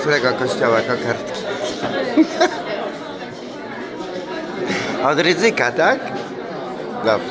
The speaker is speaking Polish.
którego kościoła kokardki? Od ryzyka, tak? Dobrze.